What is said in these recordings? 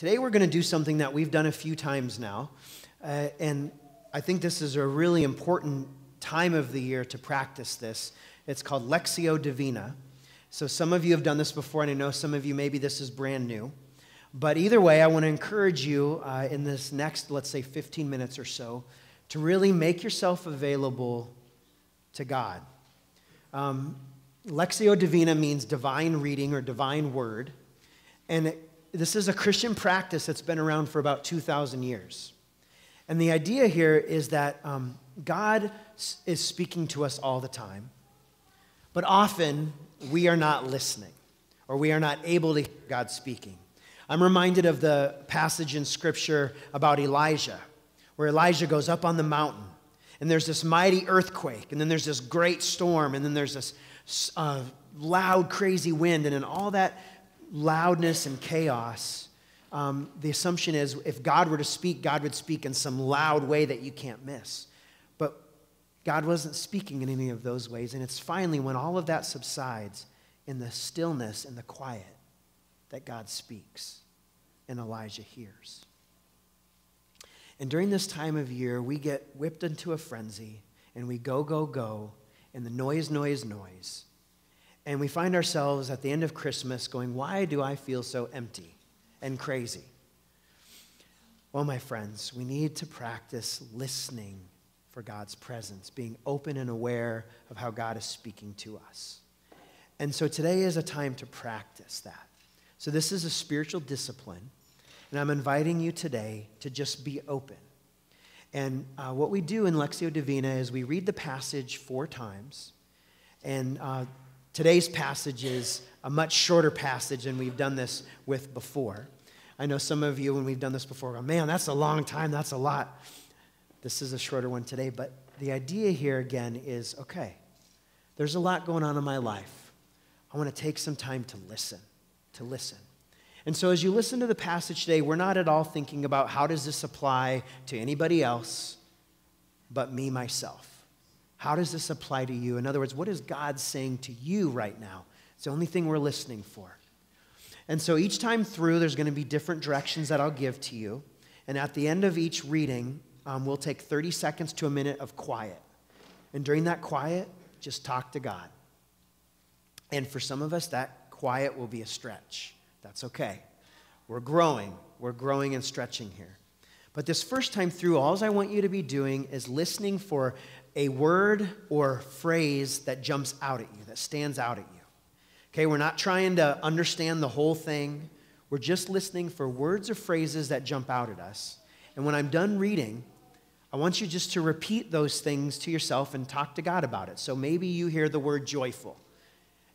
Today we're going to do something that we've done a few times now, uh, and I think this is a really important time of the year to practice this. It's called Lectio Divina. So some of you have done this before, and I know some of you maybe this is brand new. But either way, I want to encourage you uh, in this next, let's say, 15 minutes or so, to really make yourself available to God. Um, Lectio Divina means divine reading or divine word. And it, this is a Christian practice that's been around for about 2,000 years. And the idea here is that um, God is speaking to us all the time, but often we are not listening or we are not able to hear God speaking. I'm reminded of the passage in Scripture about Elijah, where Elijah goes up on the mountain and there's this mighty earthquake, and then there's this great storm, and then there's this uh, loud, crazy wind, and in all that loudness and chaos, um, the assumption is if God were to speak, God would speak in some loud way that you can't miss. But God wasn't speaking in any of those ways, and it's finally when all of that subsides, in the stillness and the quiet, that God speaks, and Elijah hears. And during this time of year, we get whipped into a frenzy and we go, go, go, and the noise, noise, noise. And we find ourselves at the end of Christmas going, Why do I feel so empty and crazy? Well, my friends, we need to practice listening for God's presence, being open and aware of how God is speaking to us. And so today is a time to practice that. So, this is a spiritual discipline and I'm inviting you today to just be open. And uh, what we do in Lectio Divina is we read the passage four times. And uh, today's passage is a much shorter passage than we've done this with before. I know some of you, when we've done this before, go, man, that's a long time, that's a lot. This is a shorter one today, but the idea here again is okay, there's a lot going on in my life. I want to take some time to listen, to listen. And so as you listen to the passage today, we're not at all thinking about how does this apply to anybody else but me, myself. How does this apply to you? In other words, what is God saying to you right now? It's the only thing we're listening for. And so each time through, there's going to be different directions that I'll give to you. And at the end of each reading, um, we'll take 30 seconds to a minute of quiet. And during that quiet, just talk to God. And for some of us, that quiet will be a stretch. That's okay. We're growing. We're growing and stretching here. But this first time through, all I want you to be doing is listening for a word or phrase that jumps out at you, that stands out at you. Okay, we're not trying to understand the whole thing. We're just listening for words or phrases that jump out at us. And when I'm done reading, I want you just to repeat those things to yourself and talk to God about it. So maybe you hear the word joyful.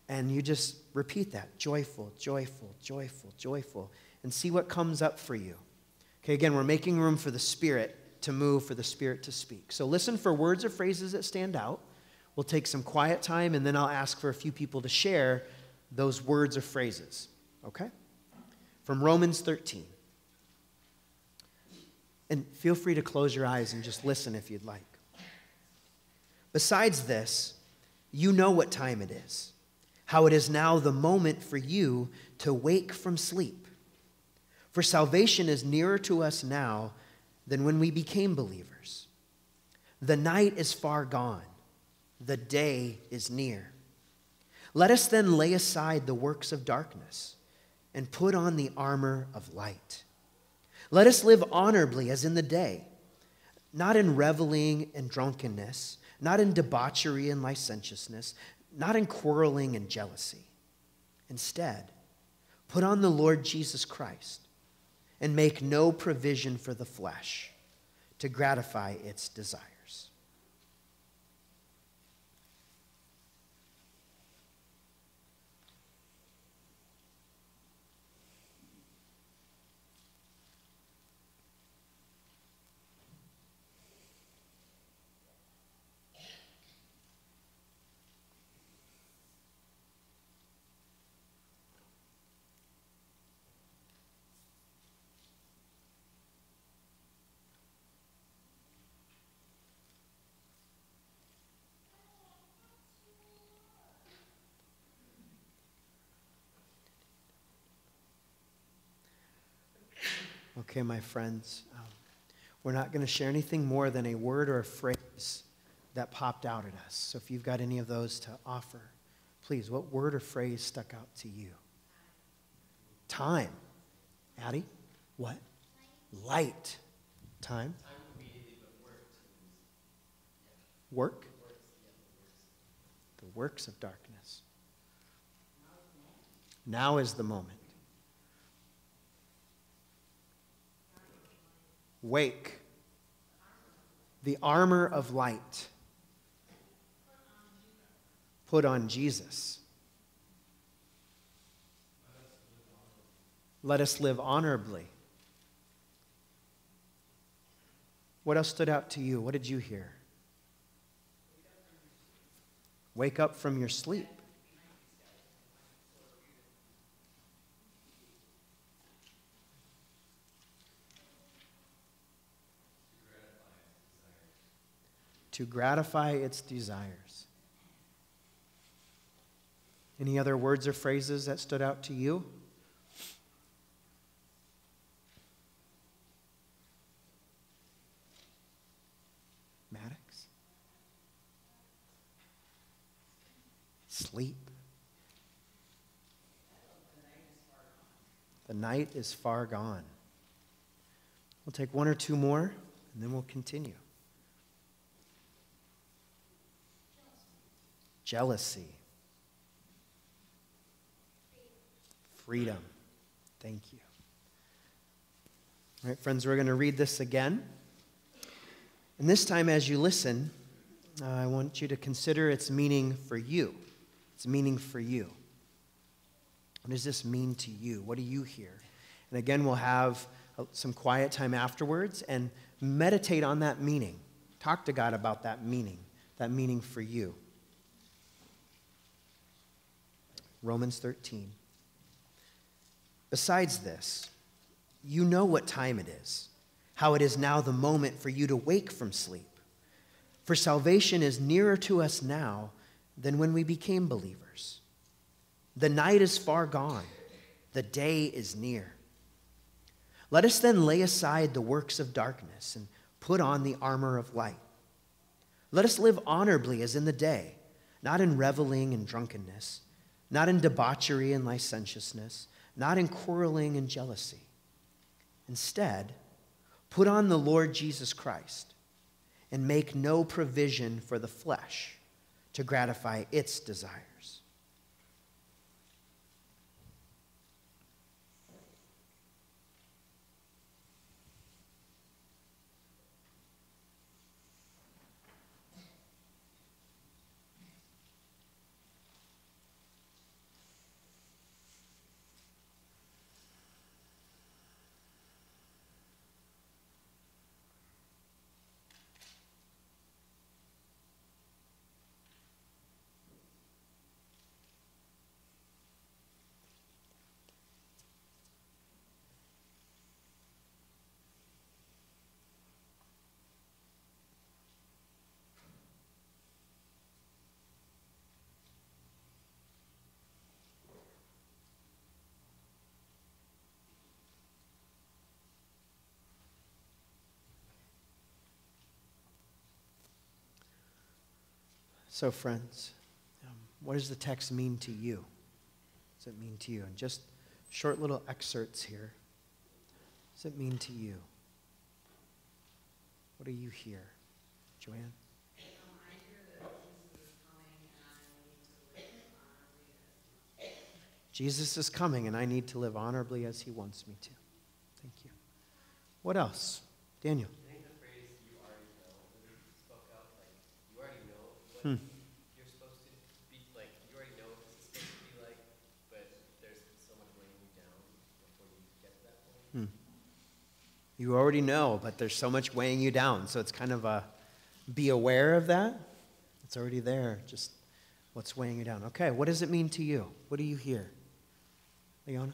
And you just repeat that joyful, joyful, joyful, joyful, and see what comes up for you. Okay, again, we're making room for the Spirit to move, for the Spirit to speak. So listen for words or phrases that stand out. We'll take some quiet time, and then I'll ask for a few people to share those words or phrases. Okay? From Romans 13. And feel free to close your eyes and just listen if you'd like. Besides this, you know what time it is how it is now the moment for you to wake from sleep. For salvation is nearer to us now than when we became believers. The night is far gone, the day is near. Let us then lay aside the works of darkness and put on the armor of light. Let us live honorably as in the day, not in reveling and drunkenness, not in debauchery and licentiousness not in quarreling and jealousy. Instead, put on the Lord Jesus Christ and make no provision for the flesh to gratify its desires. Okay, my friends, um, we're not going to share anything more than a word or a phrase that popped out at us. So if you've got any of those to offer, please, what word or phrase stuck out to you? Time. Addie? What? Light. Time? Work? The works of darkness. Now is the moment. Wake. The armor of light. Put on Jesus. Let us live honorably. What else stood out to you? What did you hear? Wake up from your sleep. To gratify its desires. Any other words or phrases that stood out to you? Maddox? Sleep. The night is far gone. We'll take one or two more, and then we'll continue. Jealousy. Freedom. Thank you. All right, friends, we're going to read this again. And this time, as you listen, uh, I want you to consider its meaning for you. Its meaning for you. What does this mean to you? What do you hear? And again, we'll have uh, some quiet time afterwards and meditate on that meaning. Talk to God about that meaning, that meaning for you. Romans 13. Besides this, you know what time it is, how it is now the moment for you to wake from sleep. For salvation is nearer to us now than when we became believers. The night is far gone, the day is near. Let us then lay aside the works of darkness and put on the armor of light. Let us live honorably as in the day, not in reveling and drunkenness, not in debauchery and licentiousness not in quarreling and jealousy. Instead, put on the Lord Jesus Christ and make no provision for the flesh to gratify its desires. So, friends, um, what does the text mean to you? What does it mean to you? And just short little excerpts here. What does it mean to you? What do you hear? Joanne? Jesus is coming, and I need to live honorably as he wants me to. Thank you. What else? Daniel. Hmm. You're supposed to be like, you already know what this is supposed to be like, but there's so much weighing you down before you get to that point. Hmm. You already know, but there's so much weighing you down. So it's kind of a be aware of that. It's already there, just what's weighing you down. Okay, what does it mean to you? What do you hear? Leona?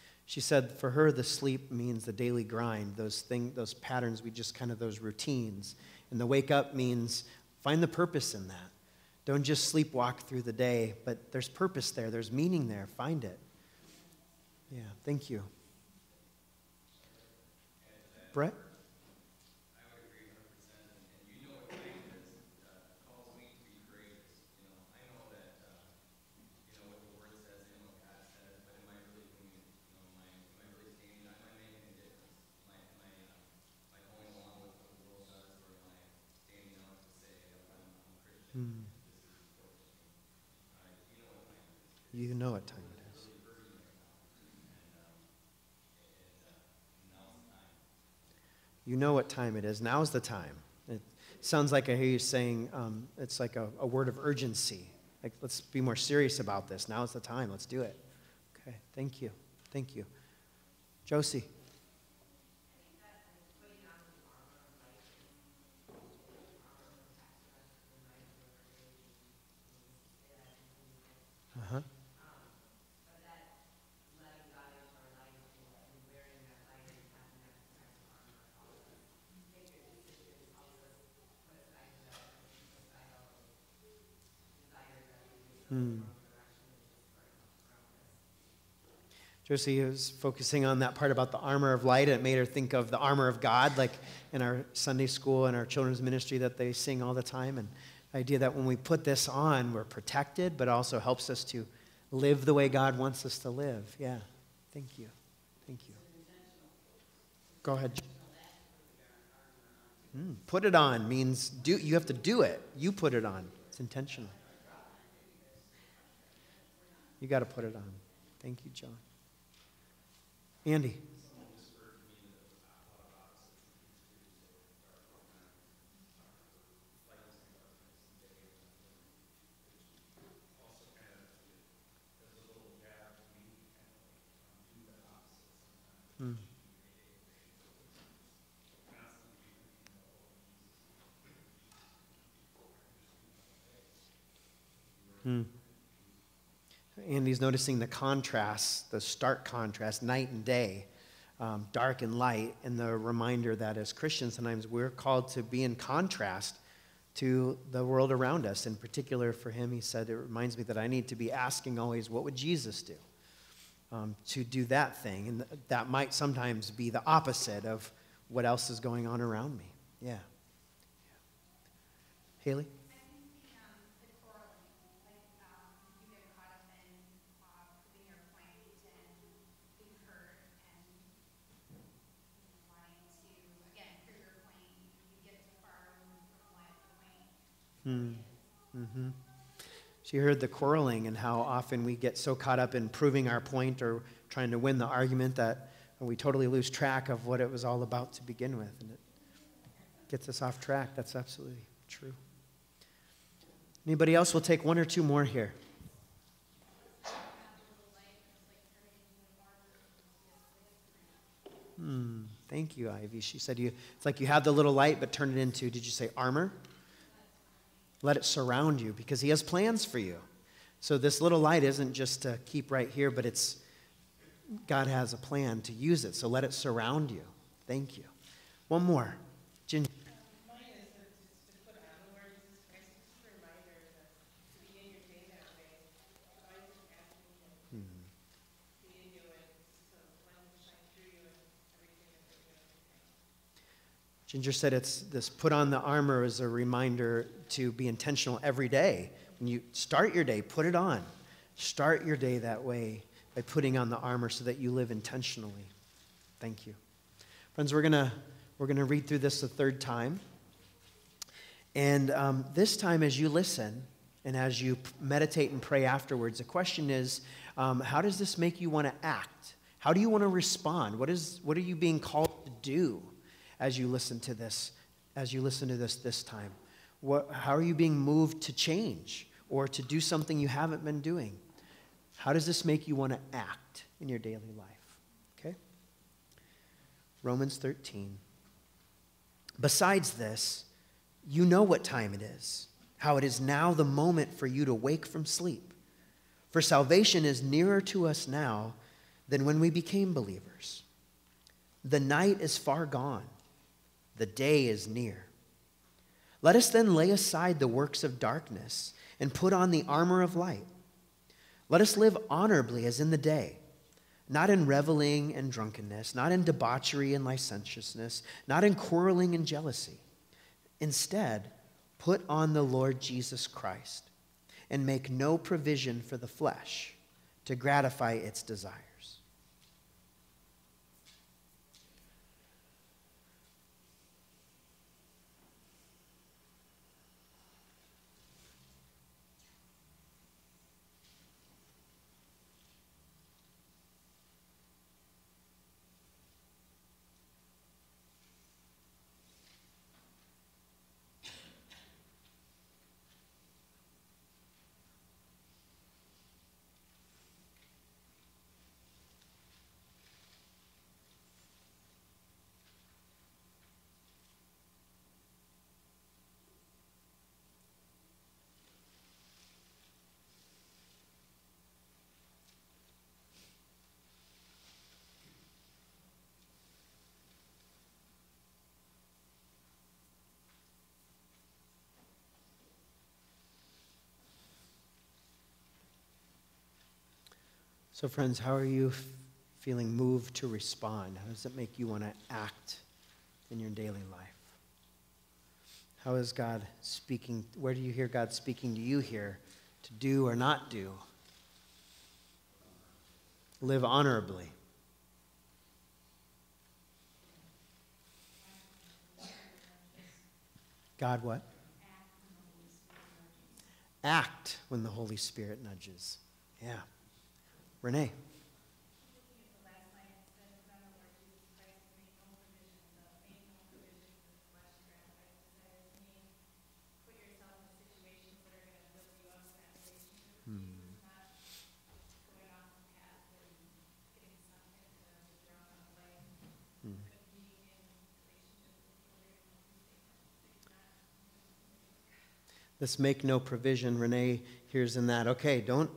she said for her, the sleep means the daily grind, those, thing, those patterns, we just kind of those routines. And the wake up means find the purpose in that. Don't just sleepwalk through the day, but there's purpose there, there's meaning there. Find it. Yeah, thank you. Brett? You know what time it is. You know what time it is. Now's the time. It sounds like I hear you saying um, it's like a, a word of urgency. Like, let's be more serious about this. Now's the time. Let's do it. Okay. Thank you. Thank you. Josie. Uh-huh. Hmm. Josie was focusing on that part about the armor of light, and it made her think of the armor of God, like in our Sunday school and our children's ministry that they sing all the time. And the idea that when we put this on, we're protected, but also helps us to live the way God wants us to live. Yeah. Thank you. Thank you. Go ahead. Mm, put it on means do you have to do it. You put it on. It's intentional. You got to put it on. Thank you, John. Andy. Hmm. Hmm. Andy's noticing the contrast, the stark contrast, night and day, um, dark and light, and the reminder that as Christians, sometimes we're called to be in contrast to the world around us. In particular, for him, he said, It reminds me that I need to be asking always, What would Jesus do? Um, to do that thing. And that might sometimes be the opposite of what else is going on around me. Yeah. yeah. Haley? Hmm. Mm-hmm. She heard the quarreling and how often we get so caught up in proving our point or trying to win the argument that we totally lose track of what it was all about to begin with. And it gets us off track. That's absolutely true. Anybody else? We'll take one or two more here. Hmm. Thank you, Ivy. She said you, it's like you have the little light, but turn it into, did you say armor? Let it surround you because He has plans for you. So this little light isn't just to keep right here, but it's God has a plan to use it. So let it surround you. Thank you. One more. Ginger. Ginger said it's this put on the armor as a reminder to be intentional every day. When you start your day, put it on. Start your day that way by putting on the armor so that you live intentionally. Thank you. Friends, we're going to we're to read through this a third time. And um, this time, as you listen and as you meditate and pray afterwards, the question is um, how does this make you want to act? How do you want to respond? What, is, what are you being called to do? As you listen to this, as you listen to this this time? What, how are you being moved to change or to do something you haven't been doing? How does this make you want to act in your daily life? Okay? Romans 13. Besides this, you know what time it is, how it is now the moment for you to wake from sleep. For salvation is nearer to us now than when we became believers. The night is far gone, the day is near. Let us then lay aside the works of darkness and put on the armor of light. Let us live honorably as in the day not in reveling and drunkenness, not in debauchery and licentiousness, not in quarreling and jealousy. Instead, put on the Lord Jesus Christ and make no provision for the flesh to gratify its desires. So, friends, how are you feeling moved to respond? How does it make you want to act in your daily life? How is God speaking? Where do you hear God speaking to you here to do or not do? Live honorably. God, what? Act when the Holy Spirit nudges. Yeah. Renee. Hmm. Hmm. This make no provision, Renee hears in that. Okay, don't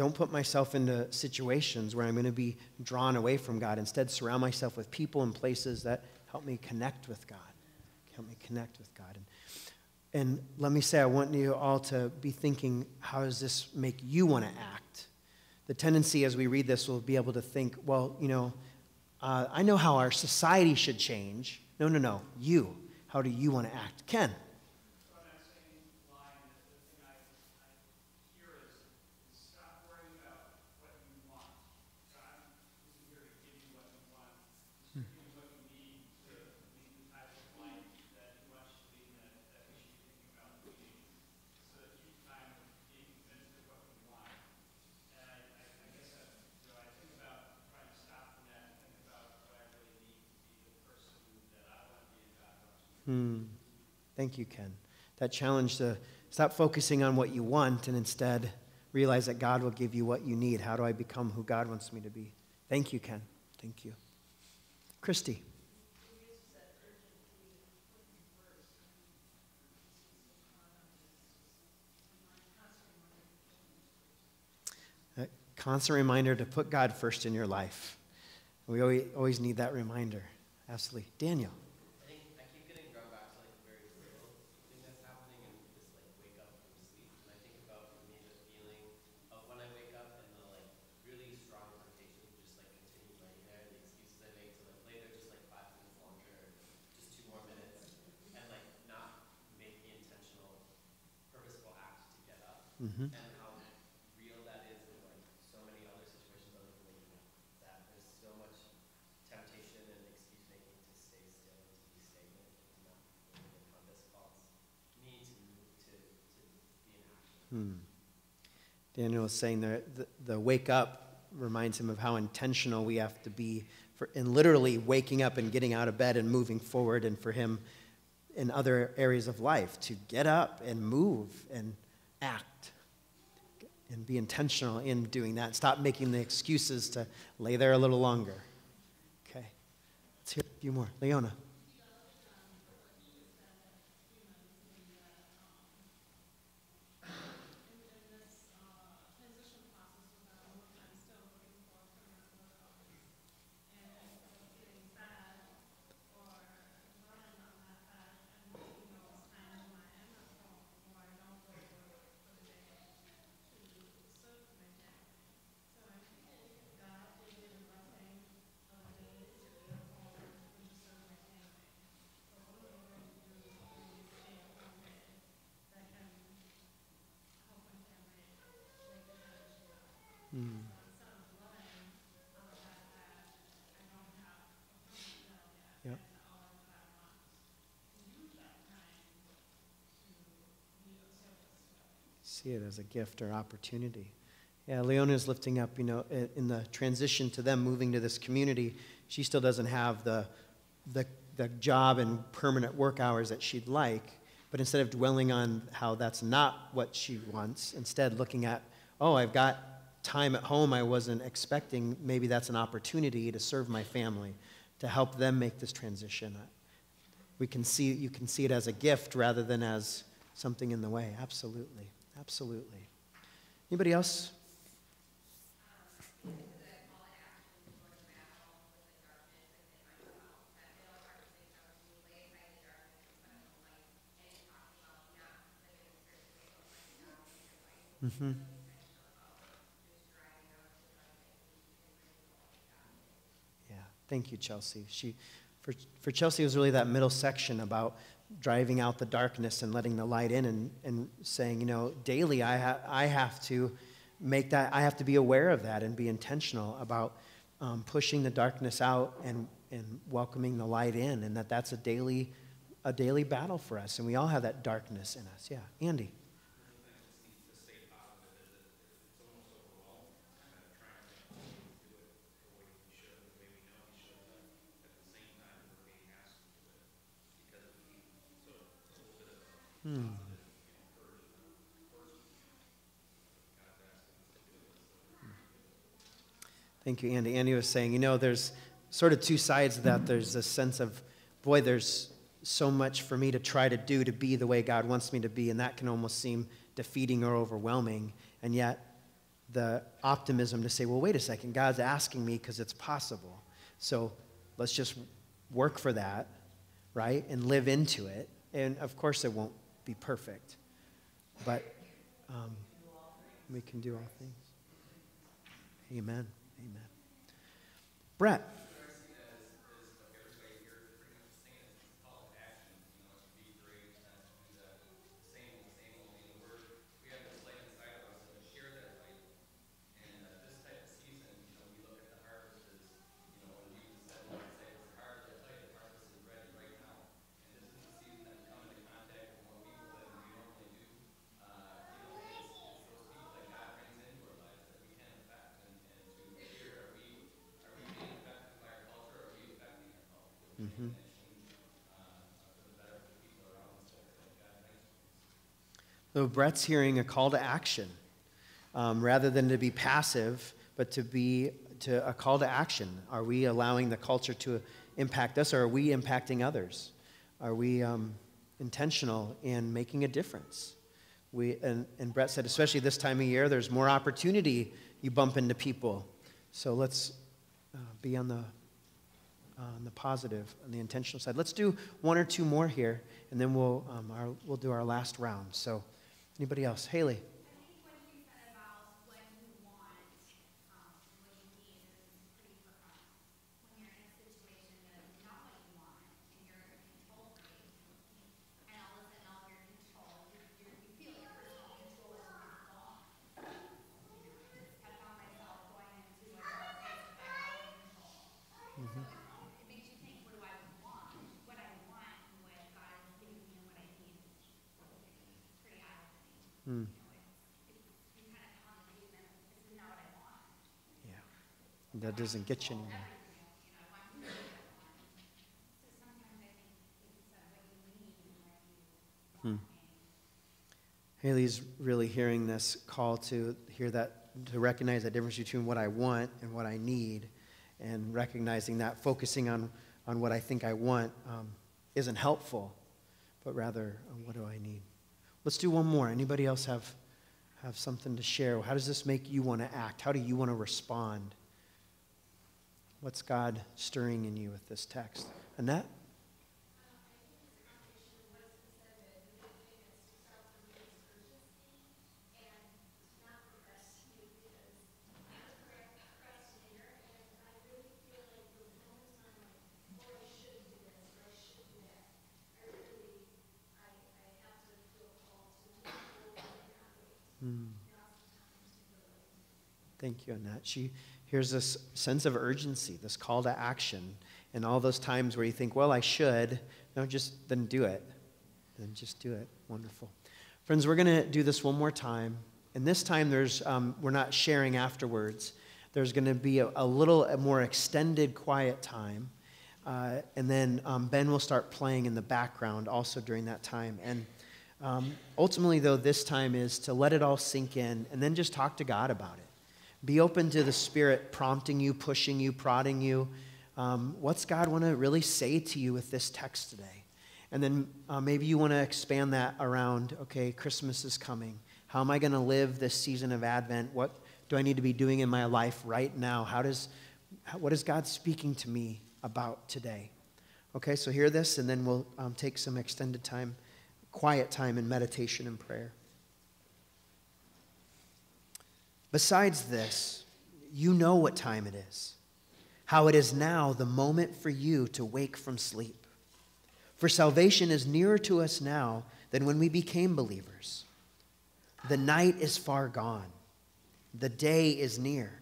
don't put myself into situations where I'm going to be drawn away from God. Instead, surround myself with people and places that help me connect with God. Help me connect with God. And, and let me say, I want you all to be thinking, how does this make you want to act? The tendency as we read this will be able to think, well, you know, uh, I know how our society should change. No, no, no. You. How do you want to act? Ken. Hmm. Thank you, Ken. That challenge to stop focusing on what you want and instead realize that God will give you what you need. How do I become who God wants me to be? Thank you, Ken. Thank you. Christy. A constant reminder to put God first in your life. We always need that reminder. Absolutely. Daniel. Mm-hmm. and how real that is in like so many other situations other than waking. That there's so much temptation and excuse making to stay still and to be stagnant and to not really and this calls me to move to, to be in action. Hmm. Daniel was saying that the, the wake up reminds him of how intentional we have to be for, in literally waking up and getting out of bed and moving forward, and for him in other areas of life to get up and move and act and be intentional in doing that. Stop making the excuses to lay there a little longer. Okay. Let's hear a few more. Leona. See it as a gift or opportunity. Yeah, Leona is lifting up, you know, in the transition to them moving to this community, she still doesn't have the, the, the job and permanent work hours that she'd like. But instead of dwelling on how that's not what she wants, instead looking at, oh, I've got time at home I wasn't expecting, maybe that's an opportunity to serve my family, to help them make this transition. Uh, we can see, you can see it as a gift rather than as something in the way. Absolutely. Absolutely. Anybody else? Mm-hmm. Yeah, thank you, Chelsea. She, for, for Chelsea, it was really that middle section about driving out the darkness and letting the light in and, and saying, you know, daily I, ha- I have to make that, I have to be aware of that and be intentional about um, pushing the darkness out and, and welcoming the light in, and that that's a daily, a daily battle for us. And we all have that darkness in us. Yeah, Andy. Thank you, Andy. Andy was saying, you know, there's sort of two sides of that. There's a sense of, boy, there's so much for me to try to do to be the way God wants me to be, and that can almost seem defeating or overwhelming. And yet, the optimism to say, well, wait a second, God's asking me because it's possible. So let's just work for that, right? And live into it. And of course, it won't be perfect. But um, we can do all things. Amen. Amen. Brett. Mm-hmm. So Brett's hearing a call to action um, rather than to be passive, but to be to a call to action. Are we allowing the culture to impact us, or are we impacting others? Are we um, intentional in making a difference? We, and, and Brett said, especially this time of year, there's more opportunity you bump into people. So let's uh, be on the on the positive, on the intentional side. Let's do one or two more here, and then we'll, um, our, we'll do our last round. So, anybody else? Haley. Mm. Yeah. That doesn't get you anywhere. Hmm. Haley's really hearing this call to hear that, to recognize the difference between what I want and what I need, and recognizing that focusing on, on what I think I want um, isn't helpful, but rather, what do I need? Let's do one more. Anybody else have, have something to share? How does this make you want to act? How do you want to respond? What's God stirring in you with this text? Annette? Hmm. Thank you, Annette. She hears this sense of urgency, this call to action, and all those times where you think, well, I should. No, just then do it. Then just do it. Wonderful. Friends, we're going to do this one more time. And this time, there's, um, we're not sharing afterwards. There's going to be a, a little more extended quiet time. Uh, and then um, Ben will start playing in the background also during that time. And um, ultimately, though, this time is to let it all sink in and then just talk to God about it. Be open to the Spirit prompting you, pushing you, prodding you. Um, what's God want to really say to you with this text today? And then uh, maybe you want to expand that around okay, Christmas is coming. How am I going to live this season of Advent? What do I need to be doing in my life right now? How does, what is God speaking to me about today? Okay, so hear this, and then we'll um, take some extended time, quiet time, in meditation and prayer. Besides this, you know what time it is, how it is now the moment for you to wake from sleep. For salvation is nearer to us now than when we became believers. The night is far gone, the day is near.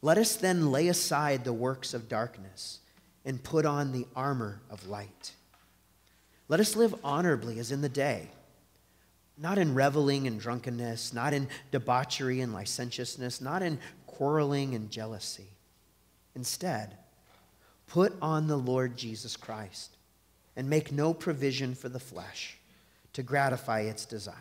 Let us then lay aside the works of darkness and put on the armor of light. Let us live honorably as in the day, not in reveling and drunkenness, not in debauchery and licentiousness, not in quarreling and jealousy. Instead, put on the Lord Jesus Christ and make no provision for the flesh to gratify its desires.